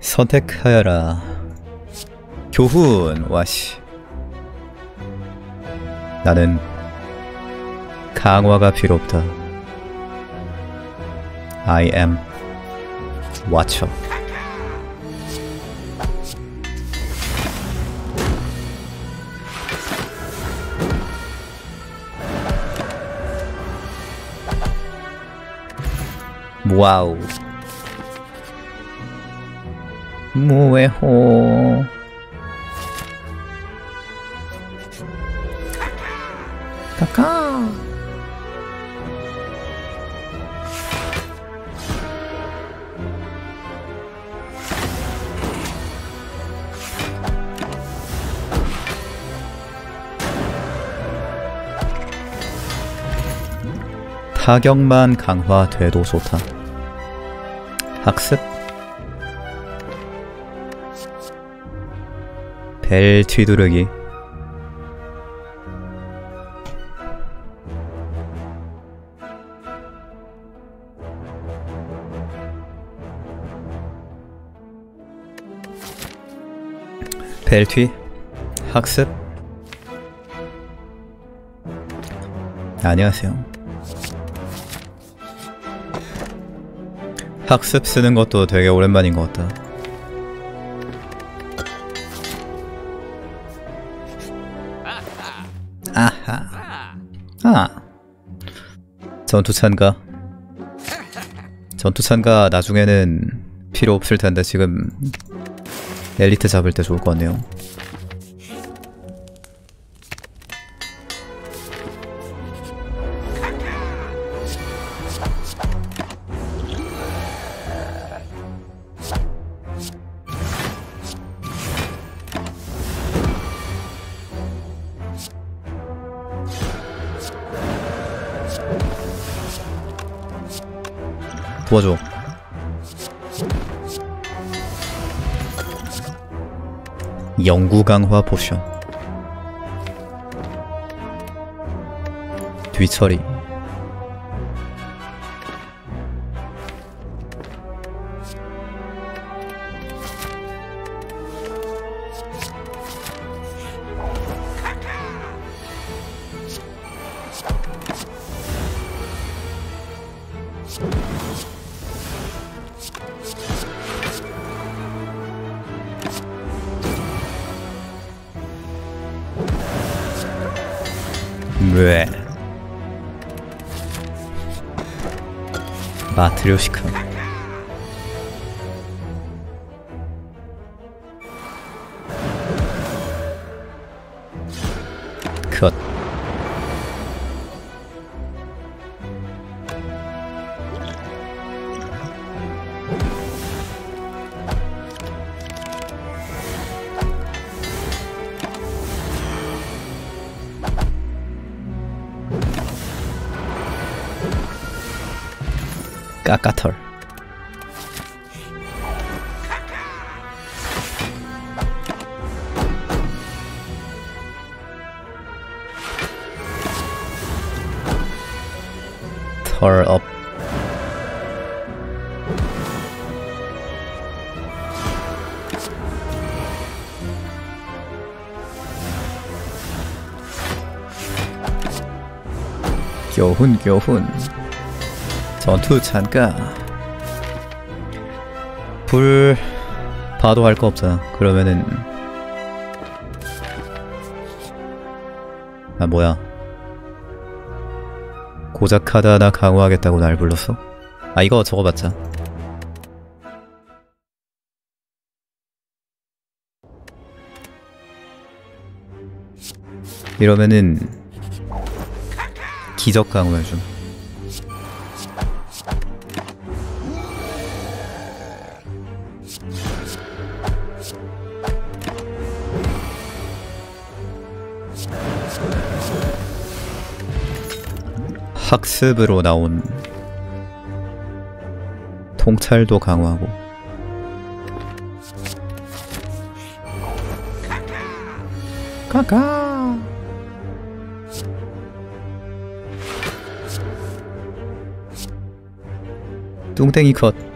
선택하여라. 교훈, 와씨. 나는 강화가 필요 없다. I am watcher. 와우. 무에호. 카카. 타격만 강화돼도 좋다. 학습 벨 뒤두르기. 벨튀 학습. 안녕하세요. 학습 쓰는 것도 되게 오랜만인 것 같다 전투 참가? 전투 참가? 나중에는 필요 없을 텐데 지금 엘리트 잡을 때 좋을 것 같네요 도와줘. 영구 강화 포션. 뒤처리 왜? 마트료시카 컷 까까털. 털업. 교훈 교훈 전투 잠깐 불 봐도 할 거 없잖아 그러면은 아 뭐야? 고작 하나 강화하겠다고 날 불렀어? 아 이거 적어봤자. 이러면은 기적 강화해줌 학습으로 나온 통찰도 강화하고. 까까 뚱땡이 컷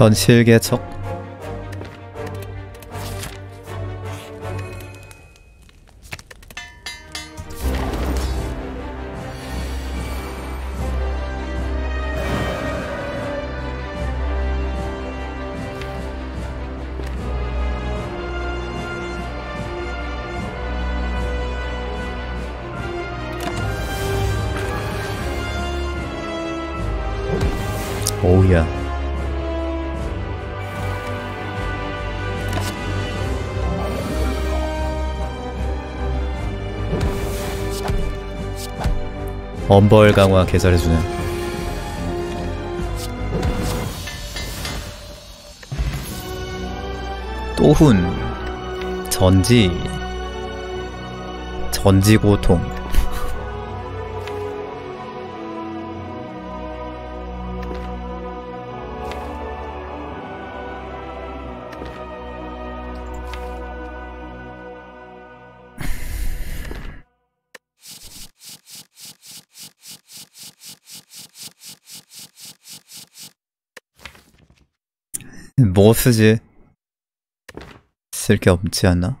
현실 개척 엄벌 강화 개설해주네 또훈 전지 전지고통 뭐 쓰지? 쓸 게 없지 않나?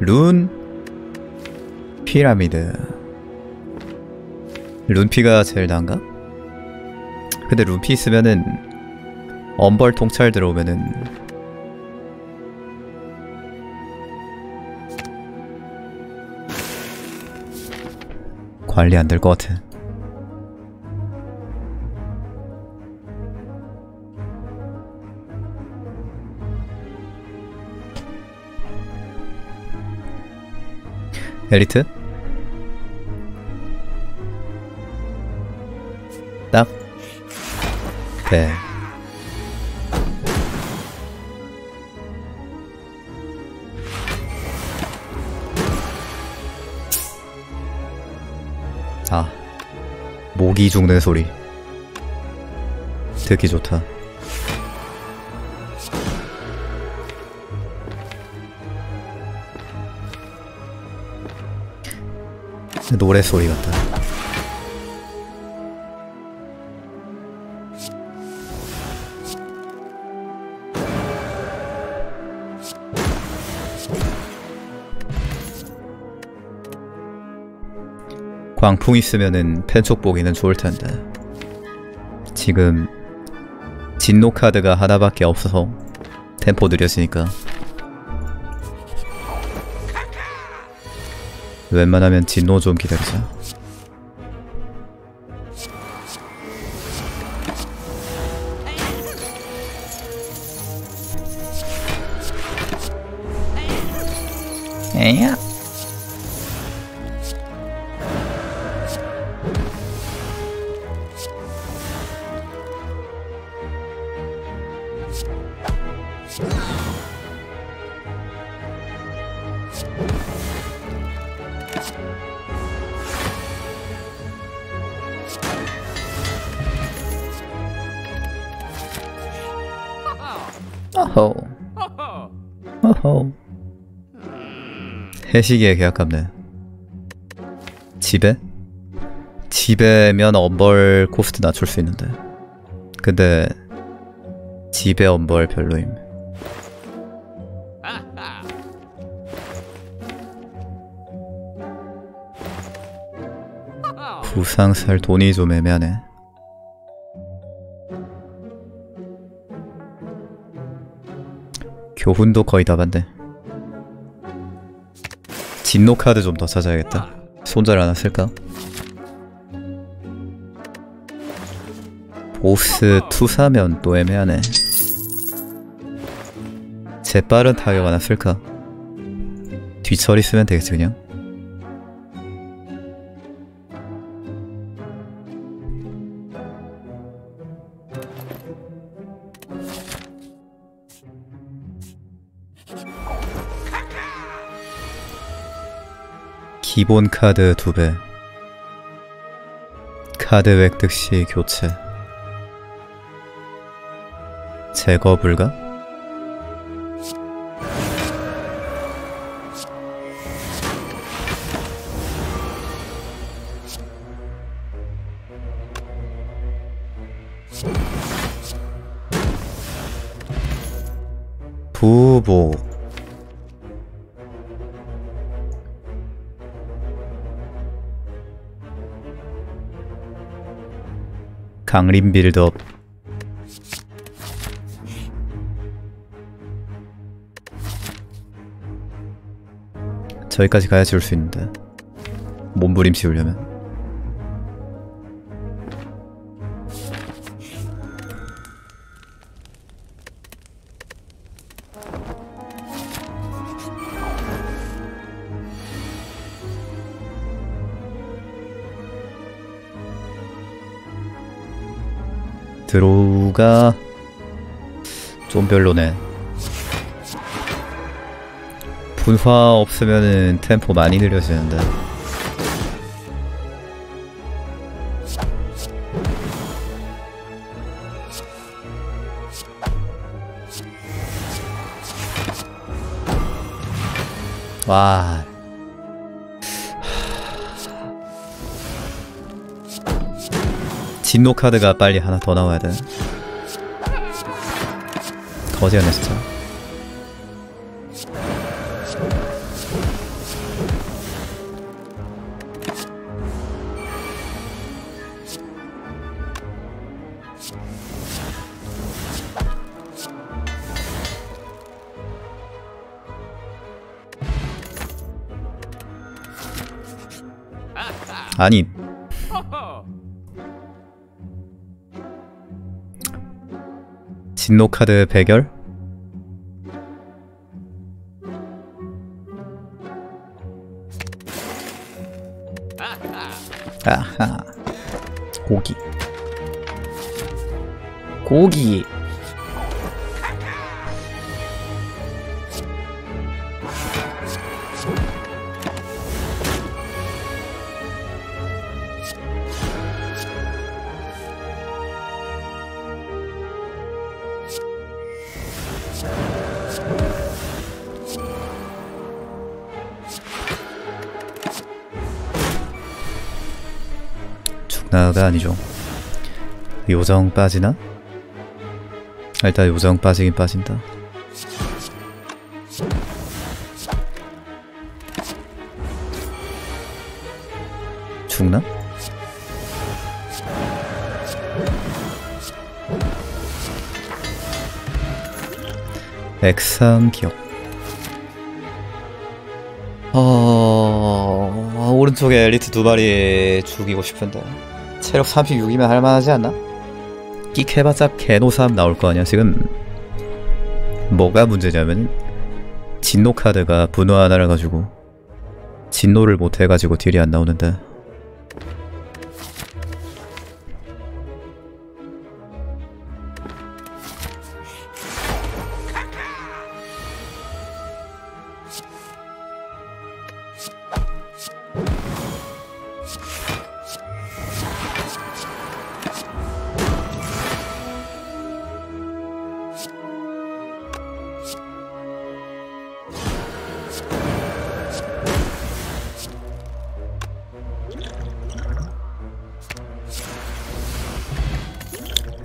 룬 피라미드 룬피가 제일 나은가? 근데 룬피 있으면은 엄벌 통찰 들어오면은 관리 안 될 것 같아. 엘리트? 딱. 네. 아. 모기 죽는 소리. 듣기 좋다. 노래 소리 같다. 광풍 있으면은 펜촉 보기는 좋을 텐데. 지금 진노 카드가 하나밖에 없어서 템포 느려지니까. 웬만하면 진노 좀 기다리자. 해시기에 계약값네. 집에? 집에면 엄벌 코스트 낮출 수 있는데. 근데 집에 엄벌 별로임. 부상 살 돈이 좀 애매하네. 교훈도 거의 다 봤네. 진노 카드 좀 더 찾아야겠다. 손절 하나 쓸까? 보스 투사면 또 애매하네. 재빠른 타격 하나 쓸까? 뒤처리 쓰면 되겠지 그냥? 기본 카드 2배 카드 획득 시 교체 제거 불가? 강림 빌드업 저기까지 가야 지울 수 있는데 몸부림 씌우려면 드로우가 좀 별로네. 분화 없으면은 템포 많이 느려지는데. 와. 진노 카드가 빨리 하나 더 나와야 돼 거지였네 진짜 아니 진노 카드 배결? 아하. 고기. 고기 죽나가 아니죠 요정 빠지나? 아, 일단 요정 빠지긴 빠진다 죽나? 액상 기억 어... 오른쪽에 엘리트 두 마리 죽이고 싶은데 체력 36이면 할만하지 않나? 끽 해봤자 개노삼 나올 거 아니야 지금 뭐가 문제냐면 진노 카드가 분노 하나를 가지고 진노를 못 해가지고 딜이 안 나오는데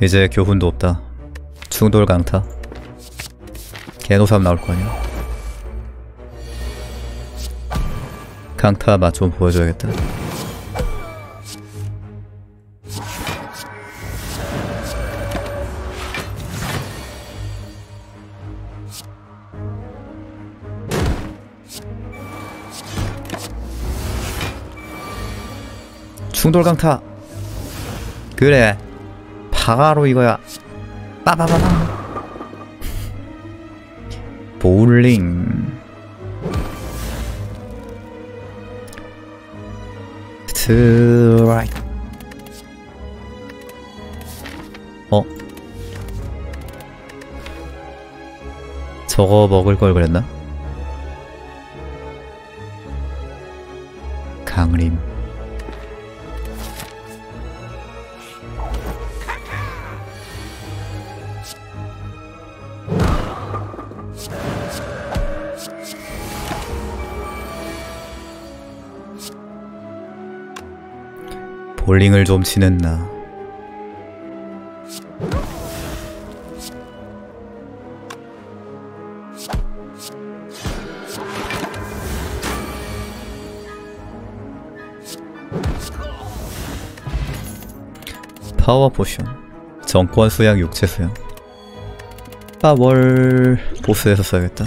이제 교훈도 없다. 충돌 강타. 개노삼 나올 거 아니야. 강타 맛 좀 보여줘야겠다. 충돌 강타. 그래 바로 이거야 빠바바바 볼링 스트라이크 어? 저거 먹을 걸 그랬나? 강림 볼링을 좀 치는 나. 파워 포션. 정권 수양 육체 수양. 파월 보스에서 써야겠다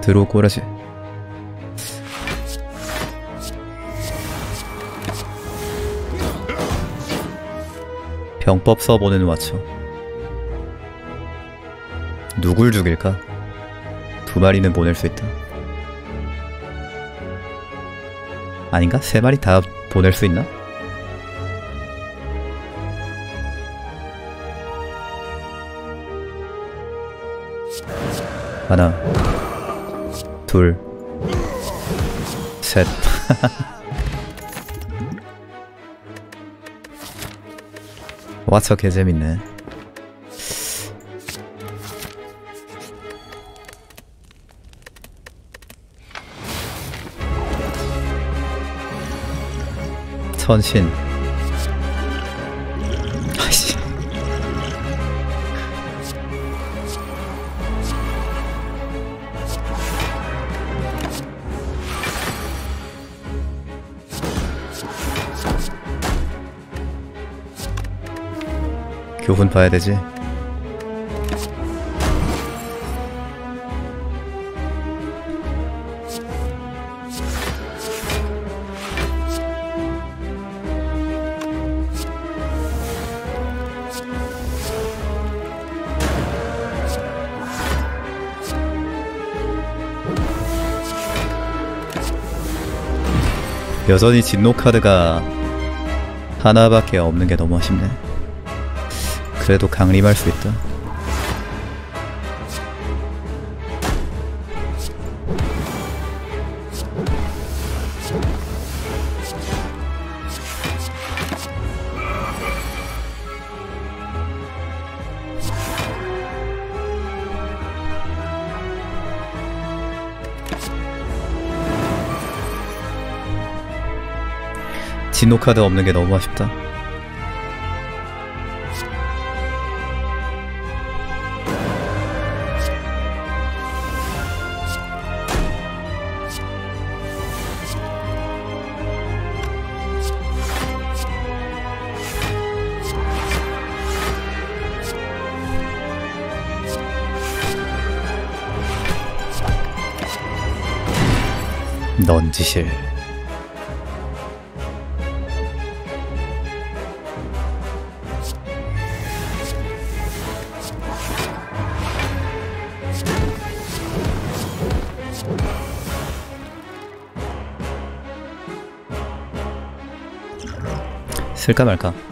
들어 꼬라지 병법 써보는 와쳐 누굴 죽일까? 두 마리는 보낼 수 있다. 아닌가? 세 마리 다 보낼 수 있나? 하나, 둘, 셋. 와저 개재밌네. 천신. 교훈 봐야 되지. 여전히 진노 카드가 하나밖에 없는 게 너무 아쉽네. 그래도 강림할 수 있다. 진노 카드 없는 게 너무 아쉽다. 넌지실. 쓸까 말까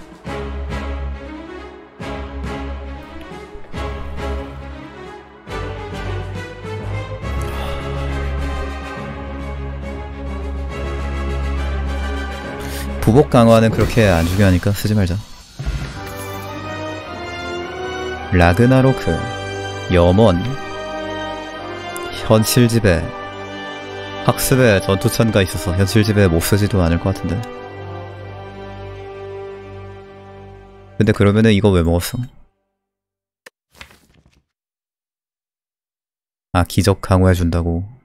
부복 강화는 그렇게 안 중요하니까 쓰지 말자. 라그나로크, 염원, 현실지배, 학습에 전투천가 있어서 현실지배 못 쓰지도 않을 것 같은데. 근데 그러면은 이거 왜 먹었어? 아, 기적 강화해준다고.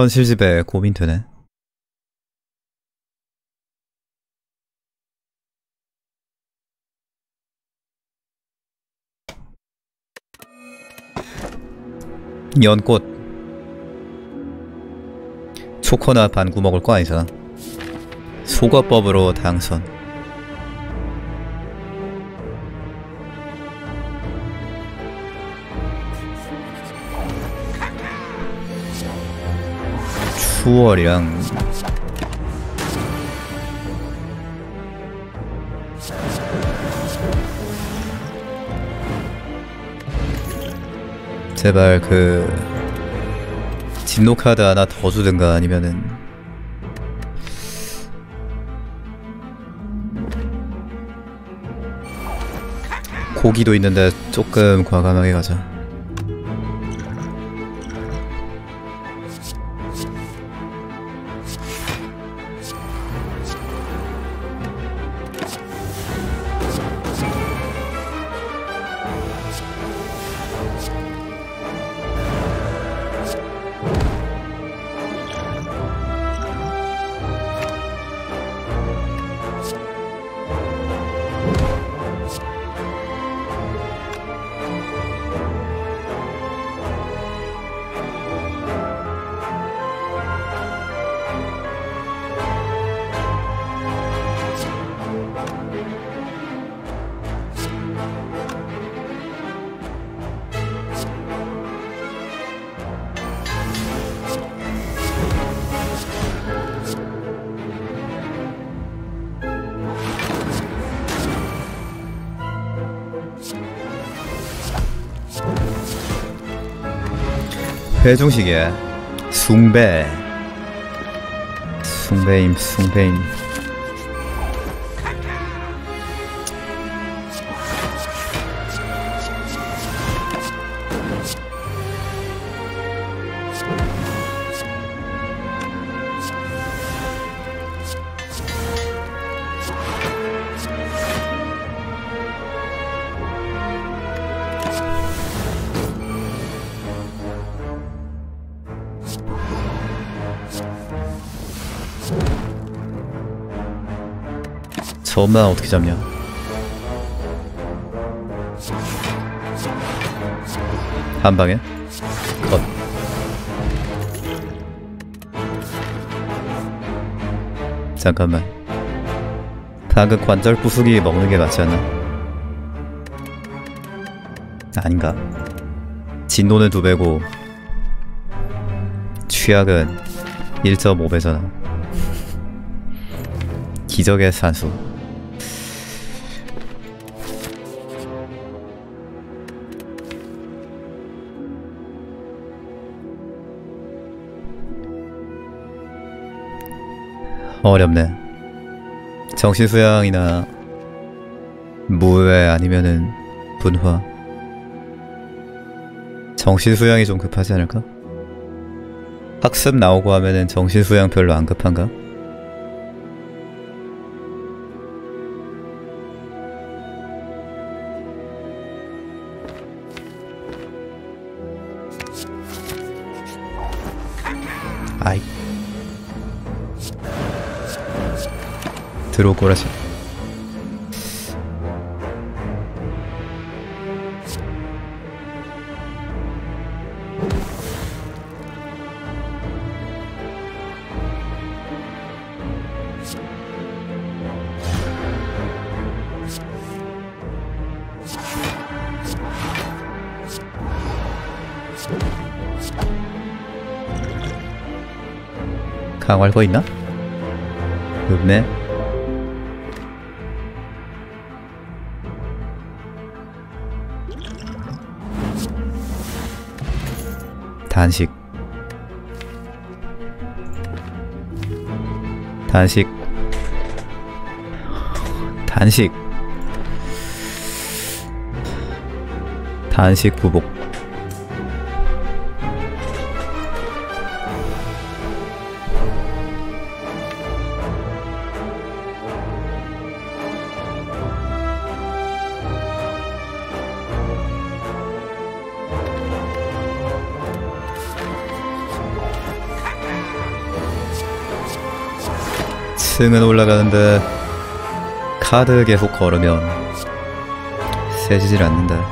현실집에 고민되네. 연꽃 초코나 반구 먹을 거 아니잖아. 소거법으로 당선. 수월이랑 제발 그 진노 카드 하나 더 주든가 아니면은 고기도 있는데 조금 과감하게 가자. 회중식이야 숭배. 숭배임 숭배임 저 엄마 어떻게 잡냐? 한 방에? 컷. 잠깐만. 방금 관절 부수기 먹는 게 맞지 않나? 아닌가? 진노는 두 배고 취약은 1.5배잖아. 기적의 산수 어렵네 정신 수양이나 무회 아니면은 분화 정신 수양이 좀 급하지 않을까? 학습 나오고 하면은 정신 수양 별로 안 급한가? 들어올 거라지 강화할 거 있나? 없네 단식. 단식. 단식. 단식 부복 승은 올라가는데 카드 계속 걸으면 세지질 않는다.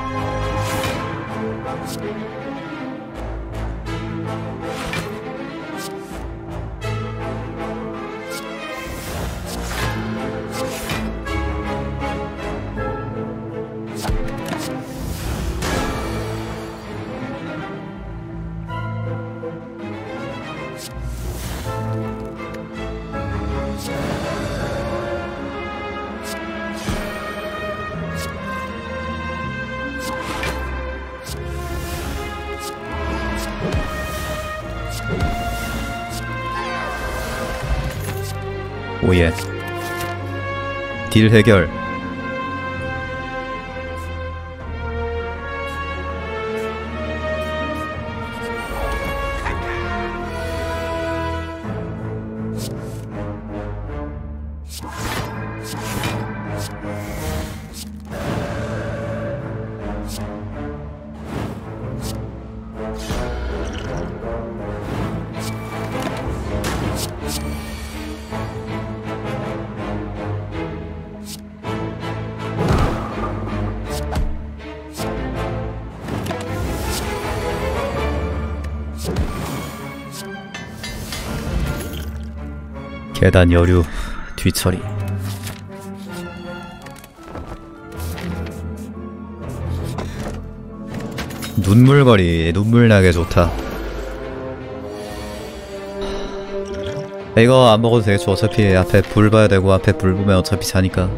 오예. 딜 해결. 계단 여류 뒤처리. 눈물거리 눈물 나게 좋다. 이거 안 먹어도 되겠죠. 어차피 앞에 불 봐야 되고 앞에 불 보면 어차피 자니까.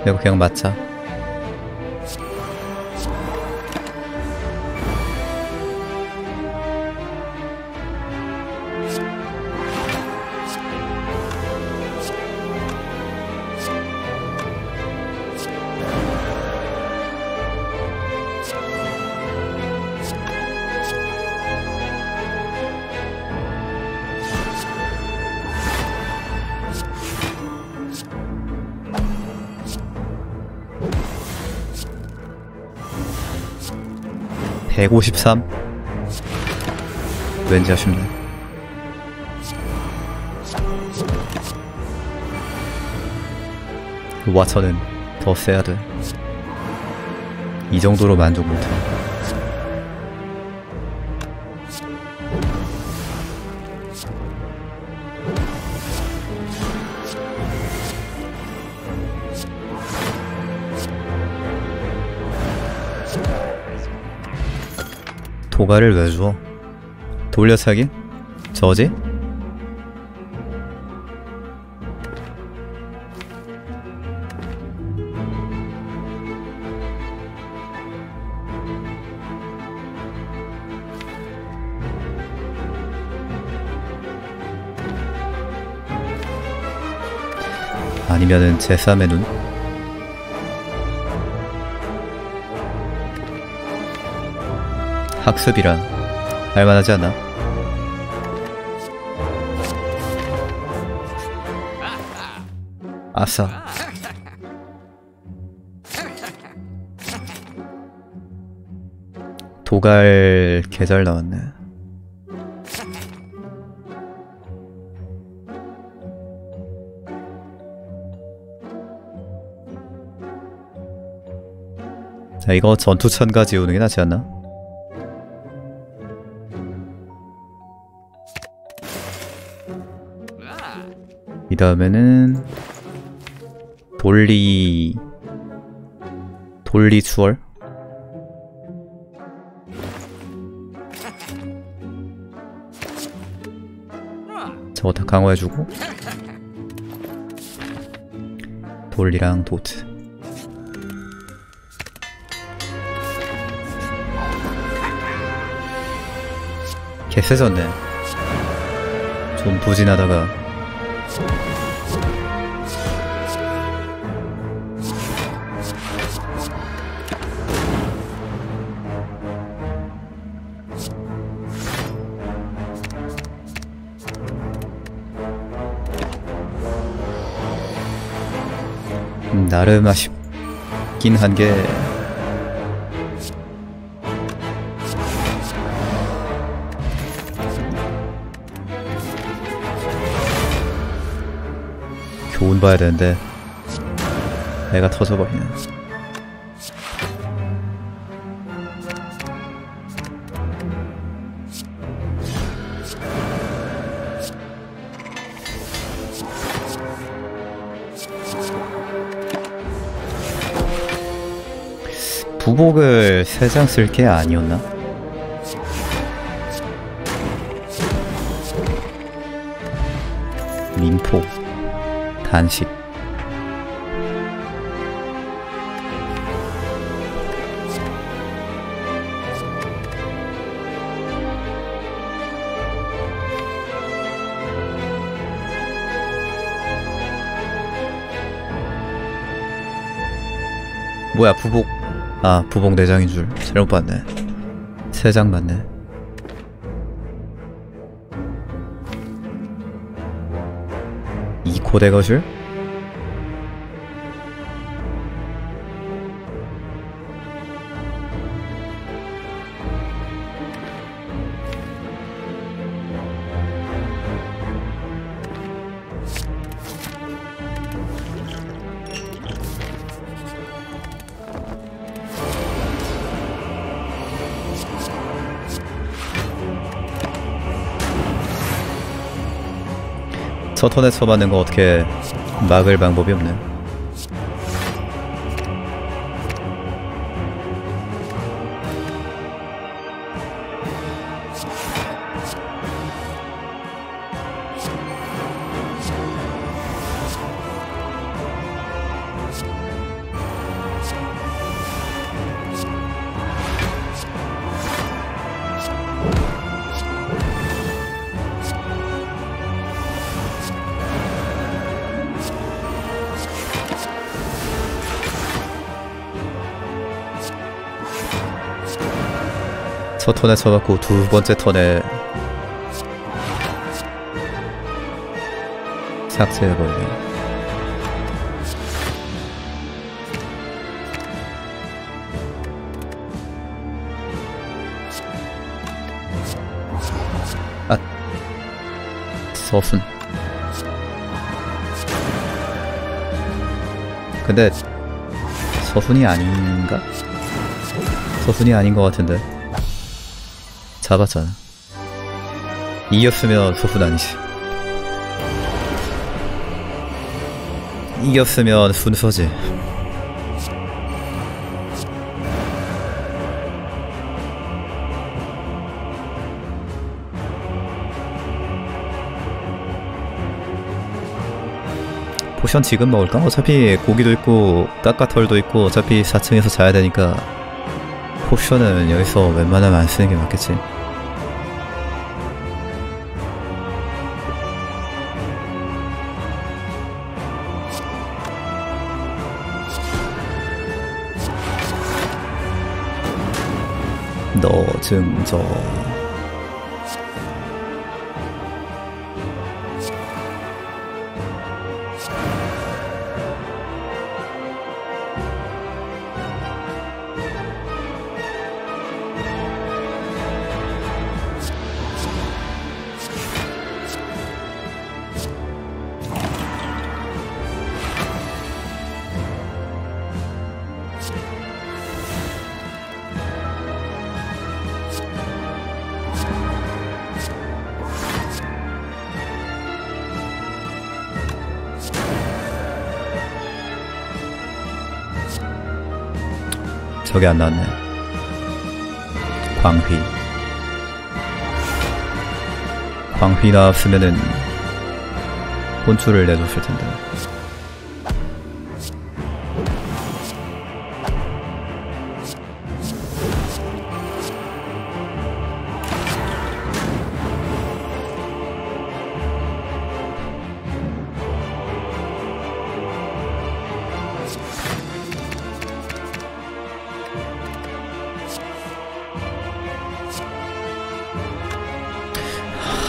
이거 그냥 맞자. (153) 왠지 아쉽네 와처는 더 세야 돼. 이 정도로 만족 못해. 도가를 왜 줘? 돌려차기? 저지? 아니면은 제3의 눈? 학습이라 할만하지 않나? 아싸 도갈 개잘 나왔네 자 이거 전투천 가 지우는 게 낫지 않나? 다음에는 돌리 돌리 추월? 저거 다 강화해주고. 돌리랑 도트. 개세졌네 좀 부진하다가 나름 아쉽긴 한 게 교훈 봐야 되는데 내가 터져버리네 소복을 세 장 쓸 게 아니었나? 민포 단식 뭐야 부복 아 부복 내장인 줄 잘못 봤네 세장 맞네 이 고대 거실? 저 턴에 쳐맞는 거 어떻게 막을 방법이 없네. 첫 턴에 쳐맞고 두 번째 턴에 삭제해버리네. 아, 서순. 근데 서순이 아닌가? 서순이 아닌 것 같은데. 잡았잖아. 이겼으면 소순 아니지. 이겼으면 순서지. potion 지금 먹을까? 어차피 고기도 있고 까까털도 있고 어차피 4층에서 자야 되니까 potion은 여기서 웬만하면 안 쓰는 게 맞겠지. 너 증 저 저게 안 나왔네. 광휘. 광휘 나왔으면은 혼쭐을 내줬을 텐데.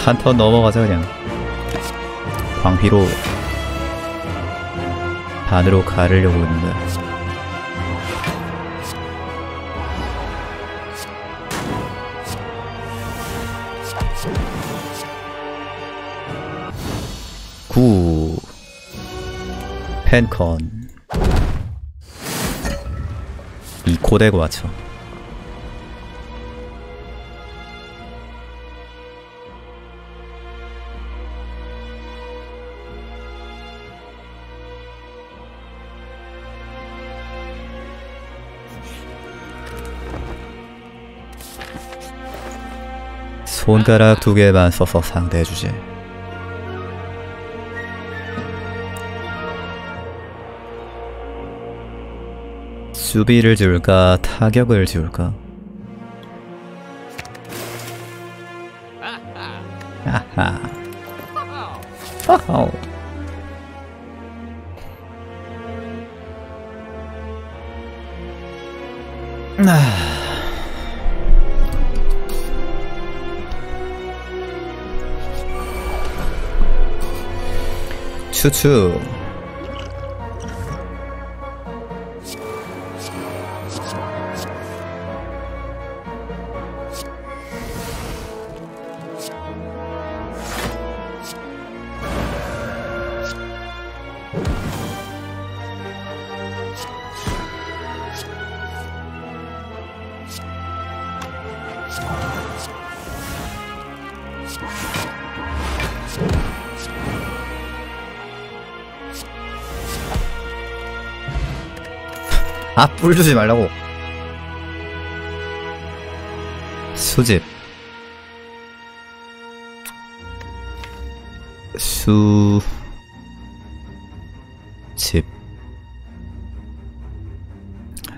한턴 넘어가자 그냥. 광휘로 반으로 가르려고 했는데. 구 펜컨 이 고대고 맞춰 손가락 두 개만 써서 상대해주지. 수비를 지울까 타격을 지울까 to 2. 뿌리지 말라고. 수집. 수, 집.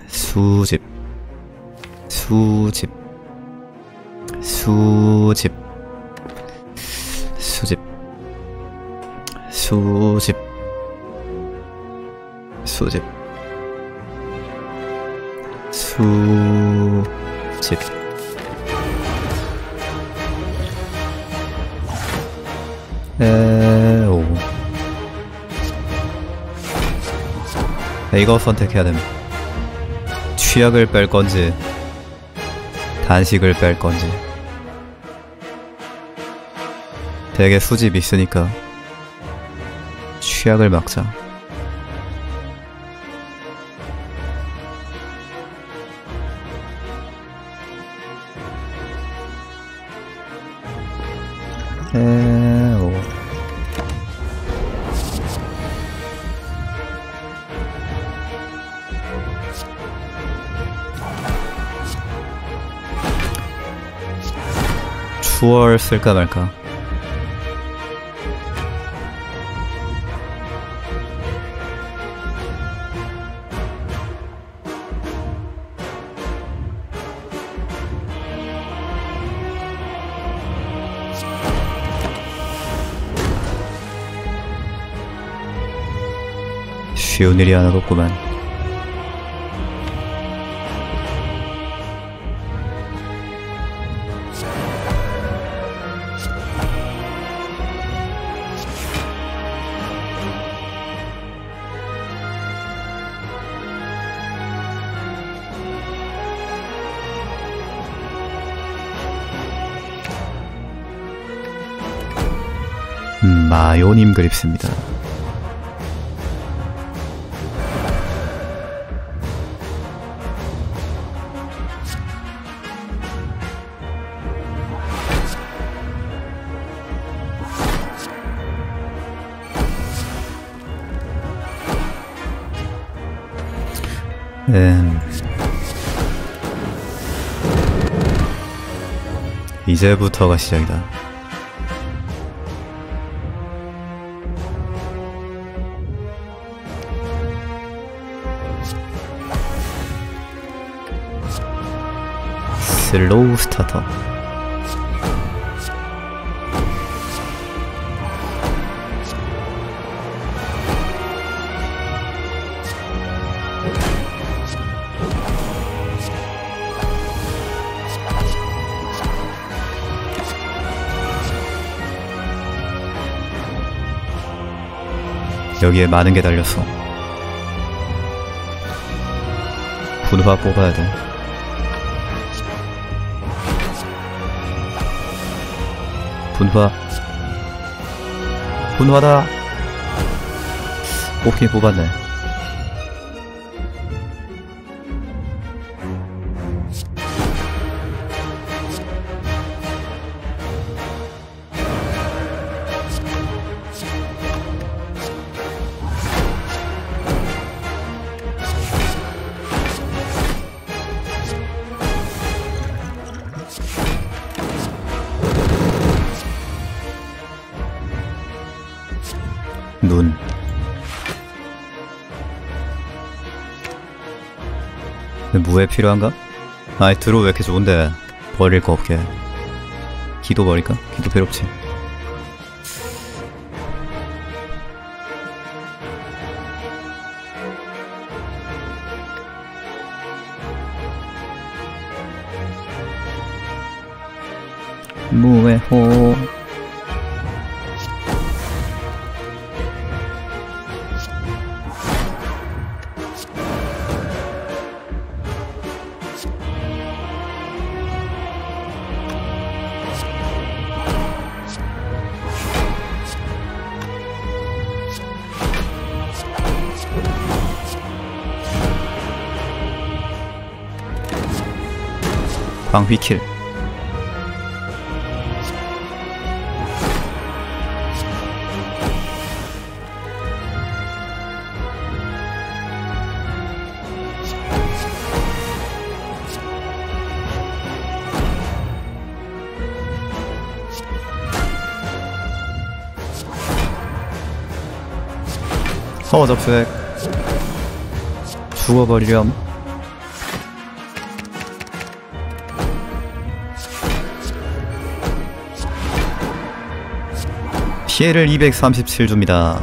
수집. 수집. 수집. 수집. 수집. 수집. 수집 에오. 이거 선택해야 됩니다. 취약을 뺄 건지 단식을 뺄 건지. 되게 수집 있으니까 취약을 막자 9월 쓸까 말까. 쉬운 일이 하나도 없구만. 마요님 그립습니다. 음. 이제부터가 시작이다. 슬로우 스타터. 여기에 많은 게 달렸어. 분화 뽑아야 돼. 분화. 분화다. 뽑긴 뽑았네. 무에 필요한가? 아이 드로 왜 이렇게 좋은데 버릴 거 없게 기도 버릴까? 기도 필요 없지 광휘킬. 서워 접수액. 죽어버리렴 피해를 237 줍니다.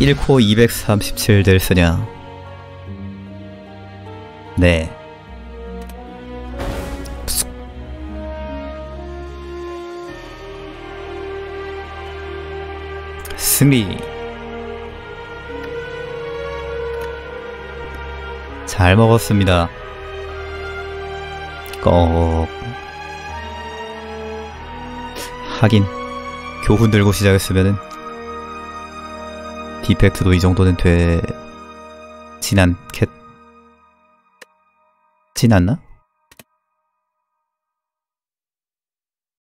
1코 237들 쓰냐? 네. 승리. 잘 먹었습니다. 꼭. 하긴 교훈 들고 시작했으면은 디펙트도 이 정도는 돼 지난 캣 지났나?